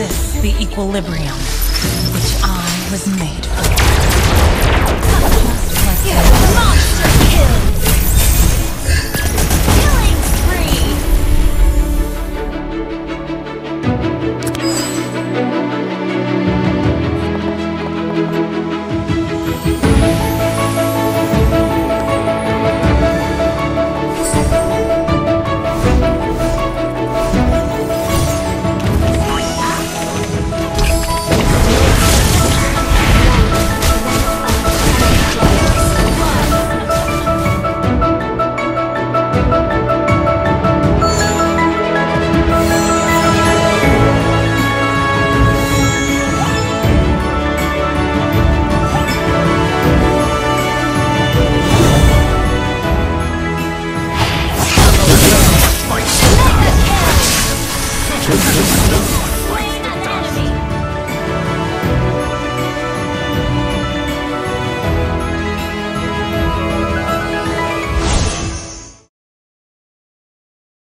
resists the equilibrium, which I was made for.